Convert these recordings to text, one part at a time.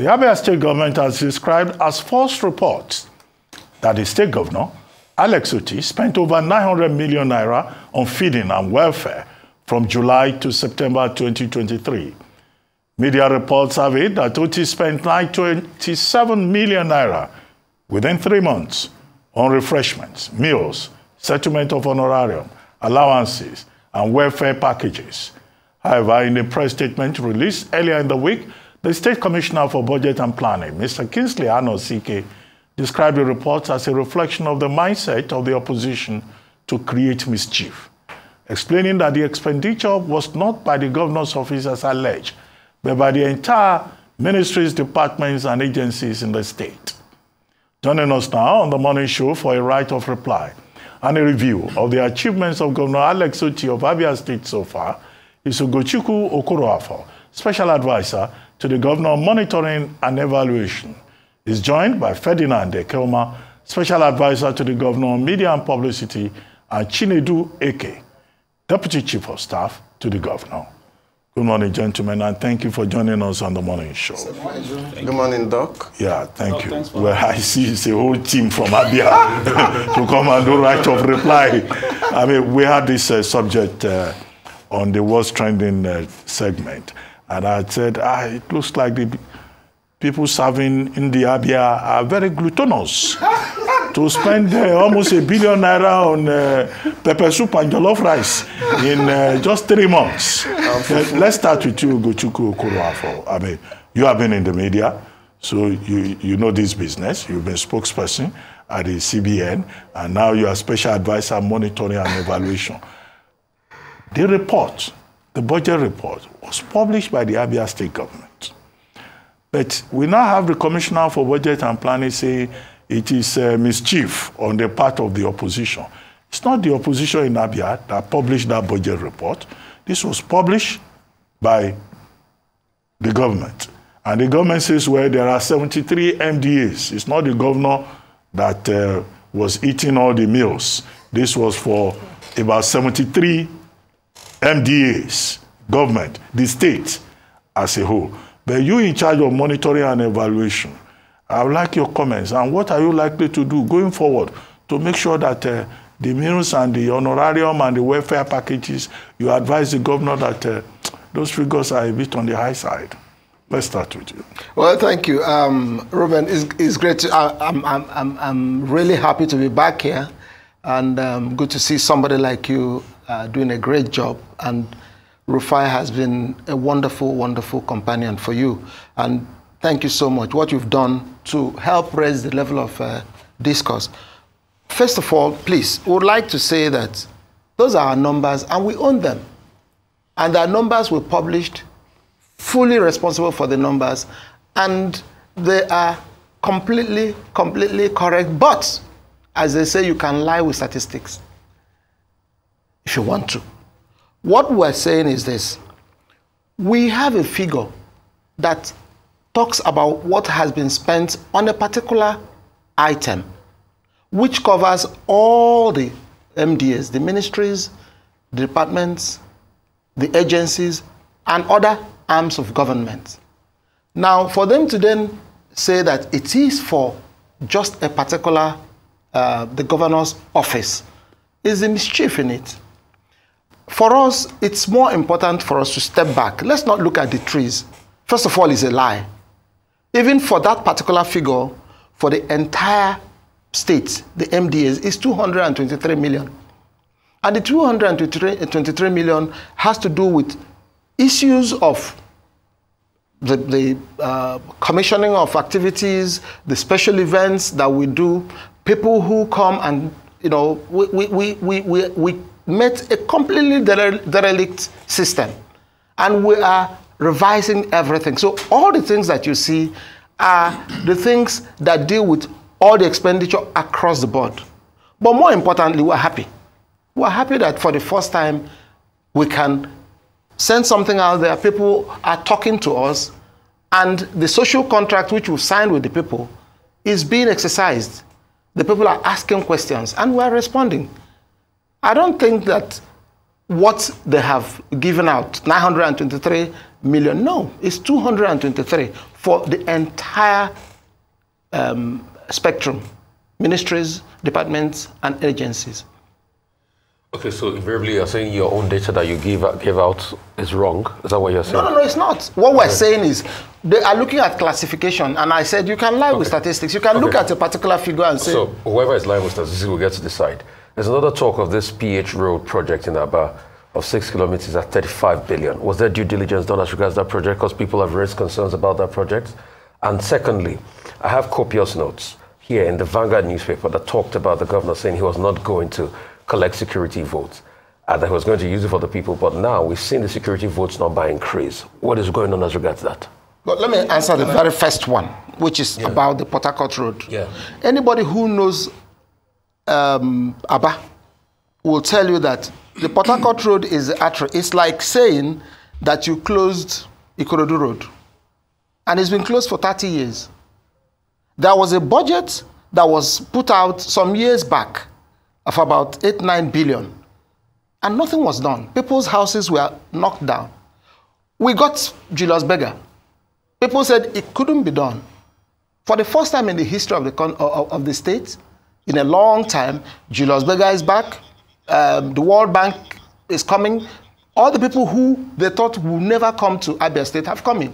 The Abia state government has described as false reports that the state governor, Alex Otti, spent over 900 million naira on feeding and welfare from July to September 2023. Media reports have it that Otti spent 927 million naira within three months on refreshments, meals, settlement of honorarium, allowances, and welfare packages. However, in a press statement released earlier in the week, the State Commissioner for Budget and Planning, Mr. Kingsley Anosike, described the reports as a reflection of the mindset of the opposition to create mischief, explaining that the expenditure was not by the governor's office as alleged, but by the entire ministries, departments, and agencies in the state. Joining us now on the morning show for a right of reply and a review of the achievements of Governor Alex Otti of Abia State so far is Ugochukwu Okoroafor, Special Advisor to the Governor on Monitoring and Evaluation. He's joined by Ferdinand Ekeoma, Special Advisor to the Governor on Media and Publicity, and Chinedu Eke, Deputy Chief of Staff to the Governor. Good morning, gentlemen, and thank you for joining us on the morning show. Good morning, Doc. Yeah, thank you. Well, I see it's a whole team from Abia to come and do right of reply. I mean, we had this uh, subject uh, on the What's Trending uh, segment, and I said, ah, it looks like the people serving in the Abia are very gluttonous to spend uh, almost a billion naira on uh, pepper soup and jollof rice in uh, just three months. Uh, let's start with you, Gochuku Okoroafo. I mean, you have been in the media, so you, you know this business. You've been spokesperson at the CBN, and now you are special advisor monitoring and evaluation. The report, the budget report, was published by the Abia state government. But we now have the Commissioner for Budget and Planning say it is uh, mischief on the part of the opposition. It's not the opposition in Abia that published that budget report. This was published by the government. And the government says, well, there are 73 MDAs. It's not the governor that uh, was eating all the meals. This was for about 73 MDAs, government, the state as a whole. But you in charge of monitoring and evaluation. I would like your comments. And what are you likely to do going forward to make sure that uh, the meals and the honorarium and the welfare packages, you advise the governor that uh, those figures are a bit on the high side? Let's start with you. Well, thank you. Um, Reuben, it's, it's great. To, I, I'm, I'm, I'm really happy to be back here and um, good to see somebody like you uh, doing a great job. And Rufai has been a wonderful, wonderful companion for you. And thank you so much. What you've done to help raise the level of uh, discourse. First of all, please, we would like to say that those are our numbers and we own them. And our numbers were published, fully responsible for the numbers, and they are completely, completely correct. But, as they say, you can lie with statistics if you want to. What we're saying is this we have a figure that talks about what has been spent on a particular item, which covers all the MDAs, the ministries, the departments, the agencies, and other arms of government. Now, for them to then say that it is for just a particular, uh, the governor's office, is a mischief in it. For us, it's more important for us to step back. Let's not look at the trees. First of all, it's a lie. Even for that particular figure, for the entire state, the MDAs, is 223 million. And the 223 million has to do with issues of the, the uh, commissioning of activities, the special events that we do, people who come and, you know, we, we, we, we, we met a completely derelict system. And we are revising everything. So all the things that you see are the things that deal with all the expenditure across the board. But more importantly, we're happy. We're happy that for the first time, we can send something out there. People are talking to us, and the social contract which we signed with the people is being exercised. The people are asking questions, and we're responding. I don't think that what they have given out, 923 million. No, it's 223 for the entire um, spectrum, ministries, departments, and agencies. Okay, so invariably you're saying your own data that you give gave out is wrong. Is that what you're saying? No, no, no, it's not. What we're saying is they are looking at classification, and I said you can lie okay. with statistics. You can okay. look at a particular figure and say. So whoever is lying with statistics will get to decide. There's another talk of this PH Road project in Aba of six kilometers at 35 billion. Was there due diligence done as regards that project? Because people have raised concerns about that project. And secondly, I have copious notes here in the Vanguard newspaper that talked about the governor saying he was not going to collect security votes. And that he was going to use it for the people. But now we've seen the security votes number increase. What is going on as regards that? But let me answer the very first one, which is yeah. about the Port Harcourt Road. Yeah. Anybody who knows um, Aba will tell you that the Port Road is artery. It's like saying that you closed Ikorodu Road. And it's been closed for 30 years. There was a budget that was put out some years back of about 8, 9 billion. And nothing was done. People's houses were knocked down. We got Julius Berger. People said it couldn't be done. For the first time in the history of the, of, of the state, in a long time, Julius Berger is back. Um, the World Bank is coming. All the people who they thought would never come to Abia State have come in.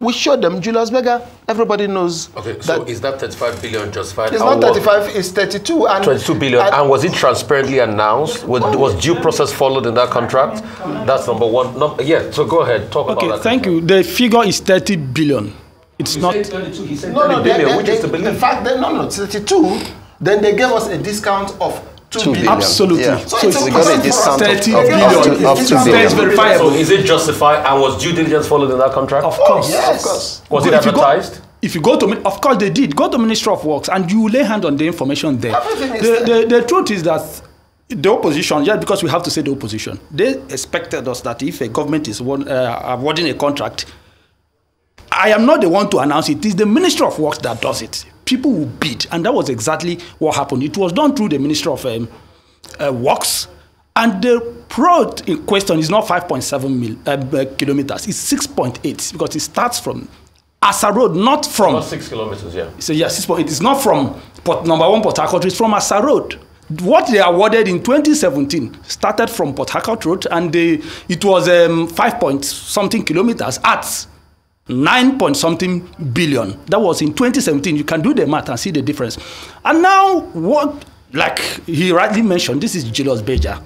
We showed them Julius Berger. Everybody knows. Okay, so is that 35 billion justified? It's not 35, it's 32. And 22 billion. And, and was it transparently announced? Was, was, due process followed in that contract? That's number one. No, yeah, so go ahead. Talk okay, about that. Okay. Thank contract. you. The figure is 30 billion. It's you not. 32, he said no, 30 no, billion, they, which they, is the billion. In fact, they, no, no, 32. Then they gave us a discount of Two billion. Absolutely. Yeah. So, so we got a discount 30 of, billion. Up to, up to billion. It's verifiable. So is it justified and was due diligence followed in that contract? Of course. Oh, yes. Of course. Was it advertised? if you go to, of course they did, go to Ministry of Works and you lay hand on the information there. The, the, the truth is that the opposition, yeah, because we have to say the opposition, they expected us that if a government is one, uh, awarding a contract, I am not the one to announce it. It is the Ministry of Works that does it. People will bid, and that was exactly what happened. It was done through the Ministry of um, uh, Works, and the road in question is not 5.7 mil, uh, kilometers, it's 6.8 because it starts from Asa Road, not from. Not six kilometers, yeah. So, yeah, 6.8. It's not from port, number one Port Harcourt, it's from Asa Road. What they awarded in 2017 started from Port Harcourt Road and they, it was um, 5 point something kilometers at 9 point something billion. That was in 2017. You can do the math and see the difference. And now, what, like he rightly mentioned, this is Julius Berger.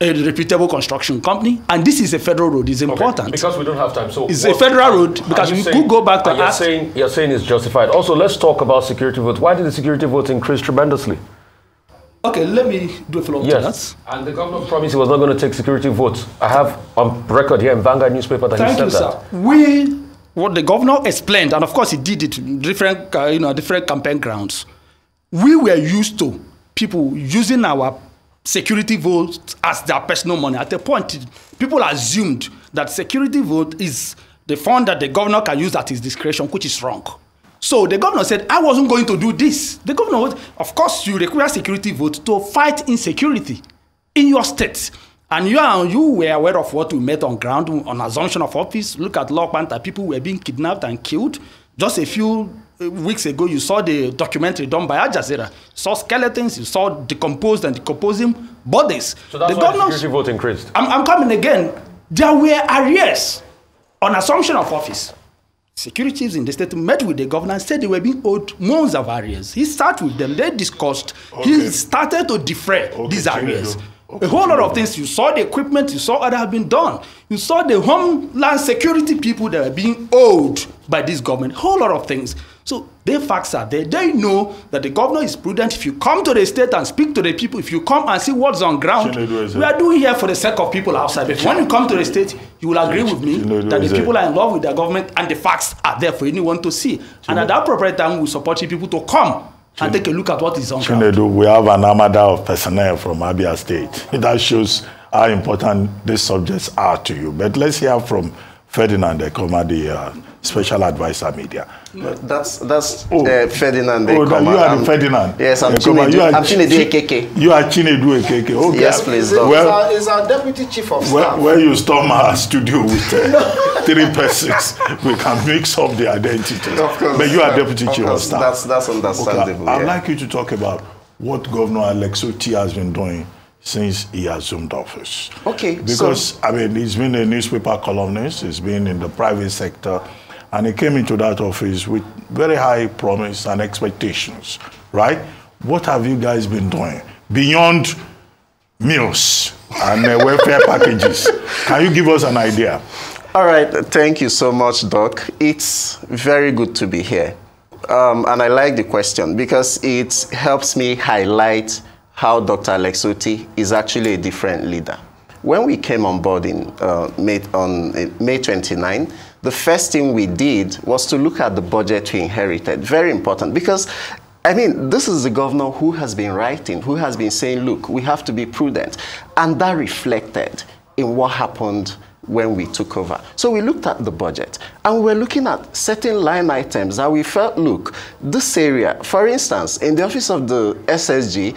a reputable construction company, and this is a federal road. It's important okay, because we don't have time. So it's a federal road because we saying, could go back to. You're ask, saying you're saying it's justified. Also, let's talk about security votes. Why did the security votes increase tremendously? Okay, let me do a follow-up yes. to that. And the governor promised he was not going to take security votes. I have on record here in Vanguard newspaper that Thank he said you, that. Sir. We, what the governor explained, and of course he did it different, uh, you know, different campaign grounds. We were used to people using our security vote as their personal money. At a point, people assumed that security vote is the fund that the governor can use at his discretion, which is wrong. So the governor said, I wasn't going to do this. The governor, of course, you require security vote to fight insecurity in your state. And you, are, you were aware of what we met on ground on assumption of office. Look at Law Panther, people were being kidnapped and killed. Just a few weeks ago, you saw the documentary done by Al Jazeera. Saw skeletons, you saw decomposed and decomposing bodies. So that's the why the security vote increased. I'm, I'm coming again. There were arrears on assumption of office. Securities in the state met with the governor and said they were being owed months of arrears. He sat with them, they discussed. Okay. He started to defray okay. these arrears. Okay. A whole lot of things. You saw the equipment, you saw what had been done. You saw the homeland security people that were being owed by this government. A whole lot of things. So the facts are there. They know that the governor is prudent. If you come to the state and speak to the people, if you come and see what's on ground, we are doing here for the sake of people outside. But when you come to the state, you will agree with me that the people are in love with their government and the facts are there for anyone to see. And at that appropriate time, we support people to come and take a look at what is on ground. We have an armada of personnel from Abia State. That shows how important these subjects are to you. But let's hear from Ferdinand Ekeoma, the uh, special advisor media. That's that's uh, Ferdinand. Oh, that, Ekeoma. you are I'm- the Ferdinand. Yes, I'm Ekeoma. Chinedu. You are I'm Chinedu Chi- Ekeke. You are Chinedu Ekeke. Okay. Yes, please, He's Doc. Well, our, he's our deputy chief of where, staff. where you storm our studio with uh, three persons, we can mix up the identities. Of course. But you are deputy Of chief of staff. That's that's Okay, understandable. I'd like you to talk about what Governor Alex Otti has been doing since he assumed office. Okay, Because, I mean, he's been a newspaper columnist, he's been in the private sector, and he came into that office with very high promise and expectations, right? What have you guys been doing beyond meals and uh, welfare packages? Can you give us an idea? All right, thank you so much, Doc. It's very good to be here. Um, and I like the question because it helps me highlight how Dr. Alex Otti is actually a different leader. When we came on board in uh, May, on uh, May 29, the first thing we did was to look at the budget we inherited. Very important because I mean, this is the governor who has been writing, who has been saying, look, we have to be prudent. And that reflected in what happened when we took over. So we looked at the budget and we were looking at certain line items that we felt, look, this area, for instance, in the office of the SSG,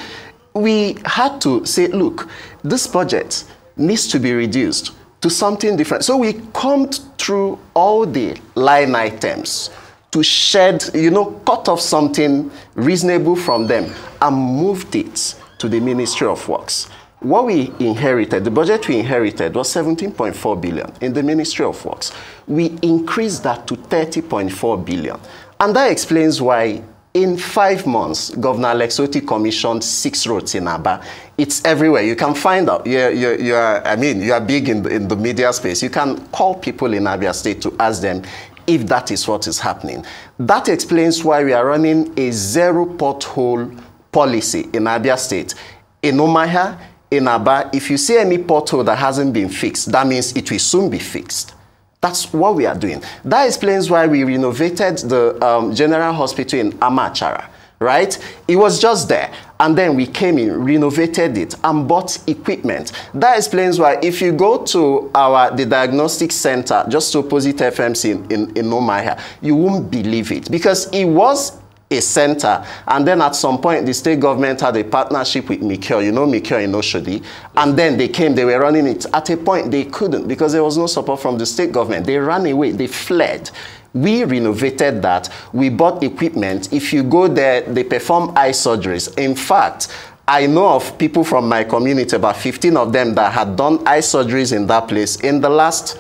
we had to say, look, this budget needs to be reduced to something different. So we combed through all the line items to shed, you know, cut off something reasonable from them and moved it to the Ministry of Works. What we inherited, the budget we inherited was 17.4 billion in the Ministry of Works. We increased that to 30.4 billion. And that explains why in five months, Governor Alexoti commissioned six roads in Aba. It's everywhere. You can find out. You're, you're, you are, I mean, you are big in the, in the media space. You can call people in Abia State to ask them if that is what is happening. That explains why we are running a zero pothole policy in Abia State. In Omaha, in Aba, if you see any pothole that hasn't been fixed, that means it will soon be fixed. That's what we are doing. That explains why we renovated the um, General Hospital in Amachara, right? It was just there. And then we came in, renovated it, and bought equipment. That explains why if you go to our the diagnostic center, just opposite FMC in, in, in Omaha, you won't believe it. Because it was a center. And then at some point, the state government had a partnership with Mikio. You know Mikio in Oshodi. And then they came, they were running it. At a point, they couldn't because there was no support from the state government. They ran away, they fled. We renovated that. We bought equipment. If you go there, they perform eye surgeries. In fact, I know of people from my community, about 15 of them, that had done eye surgeries in that place in the last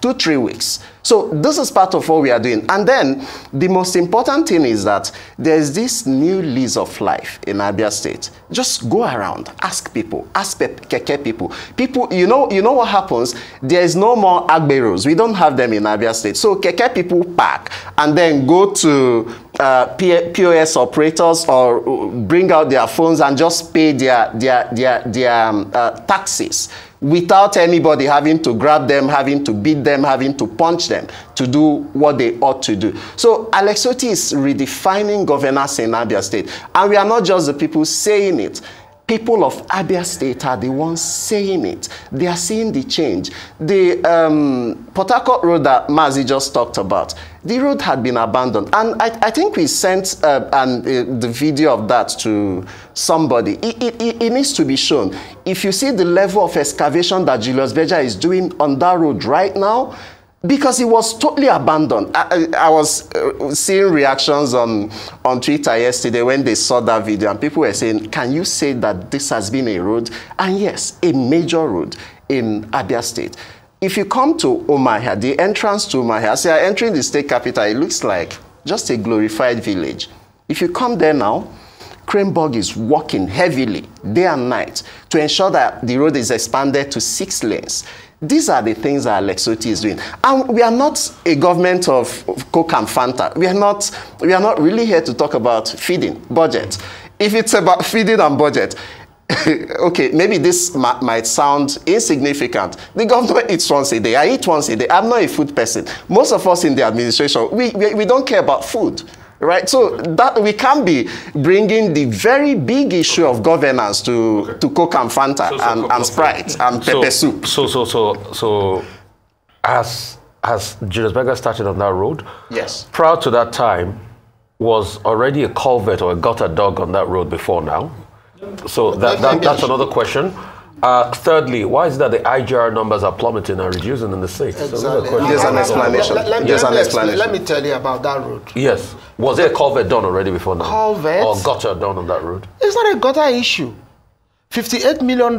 two, three weeks. So this is part of what we are doing. And then the most important thing is that there's this new lease of life in Abia State. Just go around, ask people, ask keke people. People, you know, you know what happens? There is no more agberos. We don't have them in Abia State. So keke people park and then go to uh, POS operators or bring out their phones and just pay their their their, their um, uh, taxes without anybody having to grab them, having to beat them, having to punch them to do what they ought to do. So Alexoti is redefining governance in Abia State. And we are not just the people saying it. People of Abia State are the ones saying it. They are seeing the change. The um, Port road that Mazi just talked about, the road had been abandoned. And I, I think we sent uh, an, uh, the video of that to somebody. It, it, it, needs to be shown. If you see the level of excavation that Julius Beja is doing on that road right now, because it was totally abandoned. I, I, was uh, seeing reactions on, on Twitter yesterday when they saw that video, and people were saying, Can you say that this has been a road? And yes, a major road in Abia State. If you come to Umuahia, the entrance to Umuahia, as you are entering the state capital, it looks like just a glorified village. If you come there now, Craneburg is working heavily day and night to ensure that the road is expanded to six lanes. These are the things that Alexoti is doing. And we are not a government of, Coke and Fanta. We are, not, we are not really here to talk about feeding, budget. If it's about feeding and budget, okay, maybe this might sound insignificant. The government eats once a day. I eat once a day. I'm not a food person. Most of us in the administration, we, we, we don't care about food. Right, so that we can be bringing the very big issue of governance to to Coke and Fanta So- so and, and Sprite and so, pepper soup. So, so, so, so, as has Julius Berger started on that road? Yes. Prior to that time, was already a culvert or a gutter dug on that road before now? So that, that, that's another question. Uh, thirdly, why is that the IGR numbers are plummeting and reducing in the state? So Exactly. questions. There's an explanation. Let, let me- There's let an explanation. Let me tell you about that road. Yes. Was there a culvert done already before now? Culvert? Or gutter done on that road? It's not a gutter issue. $58 million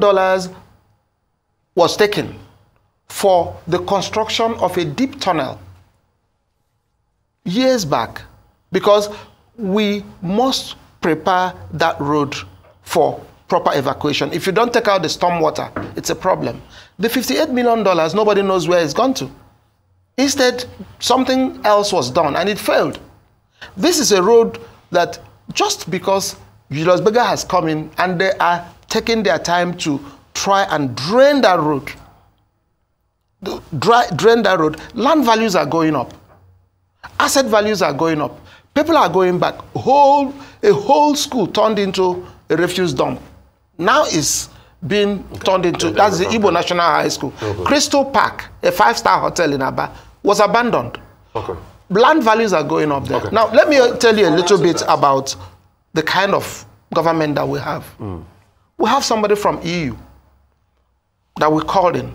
was taken for the construction of a deep tunnel years back because we must prepare that road for proper evacuation. If you don't take out the storm water, it's a problem. The $58 million, nobody knows where it's gone to. Instead, something else was done and it failed. This is a road that just because Julius Berger has come in and they are taking their time to try and drain that road, dry, drain that road, land values are going up, asset values are going up, people are going back. Whole, a whole school turned into a refuse dump. Now is being turned into, that's the Igbo National High School. Crystal Park, a five-star hotel in Aba, was abandoned Okay. land values are going up there. Okay. Now, let me tell you a little bit about the kind of government that we have. We have somebody from EU that we called in,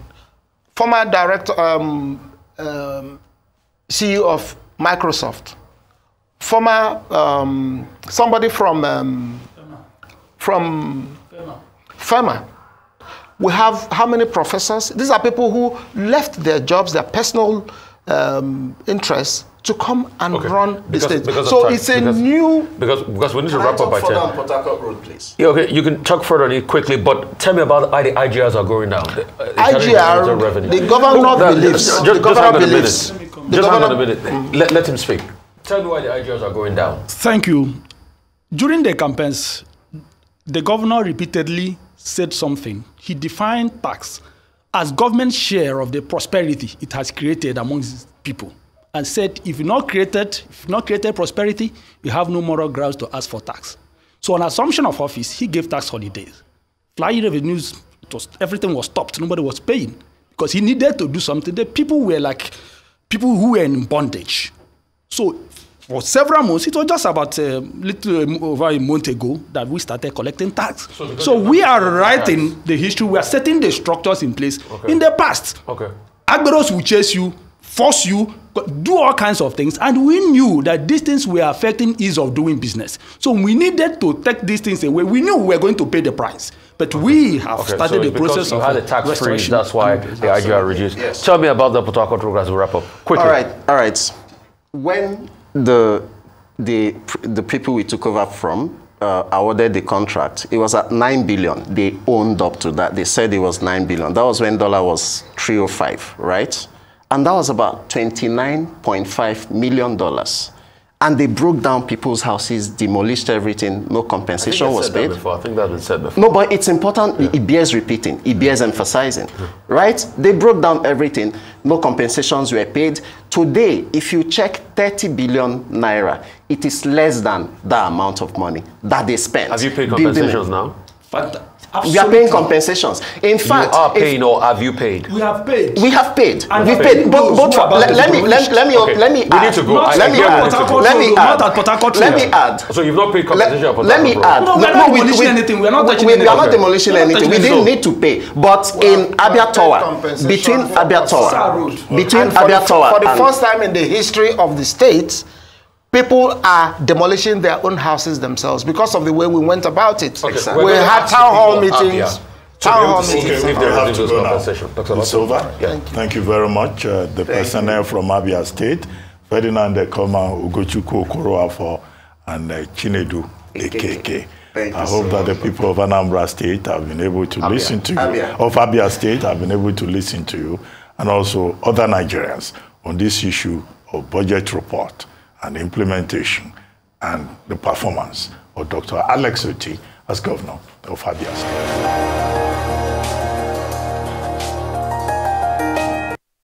former director, um, um, CEO of Microsoft, former um, somebody from um, from FEMA. We have how many professors? These are people who left their jobs, their personal um, interests, to come and Okay. run the Because- state. because So time. it's a Because- new. Because, because we need to Can I wrap up talk by 10. on Port Road, please? Yeah, okay, you can talk further on it quickly, but tell me about why the IGRs are going down. The, uh, Intelligence IGR, Revenue. the governor No, believes- Just, the just governor hang on a believes- minute. the Just hang a governor- minute. Let, let him speak. Tell me why the IGRs are going down. Thank you. During the campaigns, the governor repeatedly said something. He defined tax as government share of the prosperity it has created amongst people, and said if you not created, if not created prosperity, you have no moral grounds to ask for tax. So on assumption of office, he gave tax holidays. Flying revenues, was, everything was stopped. Nobody was paying because he needed to do something. The people were like people who were in bondage. So for several months, it was just about a little um, over a month ago that we started collecting tax. So So, we are writing the history. We are setting the structures in place. Okay. In the past, Okay. Agberos will chase you, force you, do all kinds of things, and we knew that these things were affecting ease of doing business. So we needed to take these things away. We knew we were going to pay the price, but we have Okay, started so the process you of had a tax freeze, that's why the IGR reduced. Yes. Tell me about the Port Harcourt road as we wrap up. Quickly. All right, all right. When the the the people we took over from uh, awarded the contract, it was at nine billion. They owned up to that. They said it was nine billion. That was when dollar was three oh five, right? And that was about twenty nine point five million dollars. And they broke down people's houses, demolished everything. No compensation was paid. Before. I think that's been said before. No, but it's important. It bears repeating. It bears emphasizing. Right? They broke down everything. No compensations were paid. Today, if you check 30 billion naira, it is less than the amount of money that they spent. Have you paid compensations now? But We are paying compensations. In You fact, are if- paying or have you paid? We have paid. we have paid. And we have paid. paid. Both, for, are let, let me let, let me Okay. let me We add. need to go. Not Let me add. Let me add. Let me. So you've not paid compensation at Let, Port let me add. No, we're not demolishing anything. We're not touching we, we are anything. not demolishing anything. We didn't anything. need to pay. But in Abia Tower, between for Abia Tower, between for Abia Tower for the first time in the history of the state, people are demolishing their own houses themselves because of the way we went about it. Okay, Exactly. we're We gonna had town hall people of Abia meetings. Town hall meetings. if I there have is to go now. It's over. Yeah. Thank you very much. Uh, the personnel from Abia State, Ferdinand Ekeoma, Ugochukwu Okoroafor, and uh, Chinedu Ekeke. Thank I hope so that the people of Anambra State have been able to listen to you. Abia. Of Abia State have been able to listen to you, and also other Nigerians on this issue of budget report and implementation and the performance of Dr. Alex Otti as governor of Abia State.